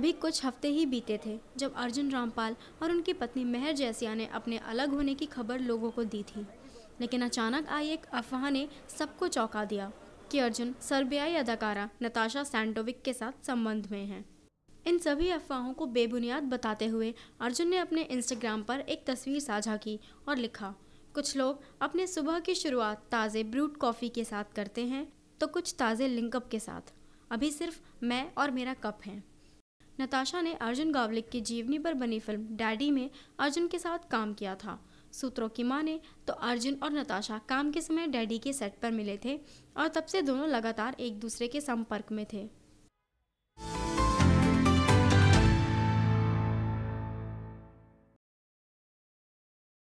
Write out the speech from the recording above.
अभी कुछ हफ़्ते ही बीते थे जब अर्जुन रामपाल और उनकी पत्नी मेहर जैसिया ने अपने अलग होने की खबर लोगों को दी थी। लेकिन अचानक आई एक अफवाह ने सबको चौंका दिया कि अर्जुन सर्बियाई अदाकारा नताशा सैंडोविक के साथ संबंध में हैं। इन सभी अफवाहों को बेबुनियाद बताते हुए अर्जुन ने अपने इंस्टाग्राम पर एक तस्वीर साझा की और लिखा, कुछ लोग अपने सुबह की शुरुआत ताज़े ब्रूट कॉफ़ी के साथ करते हैं तो कुछ ताज़े लिंकअप के साथ। अभी सिर्फ़ मैं और मेरा कप हैं। नताशा ने अर्जुन गावलिक की जीवनी पर बनी फ़िल्म डैडी में अर्जुन के साथ काम किया था। सूत्रों की माने तो अर्जुन और नताशा काम के समय डैडी के सेट पर मिले थे और तब से दोनों लगातार एक दूसरे के संपर्क में थे।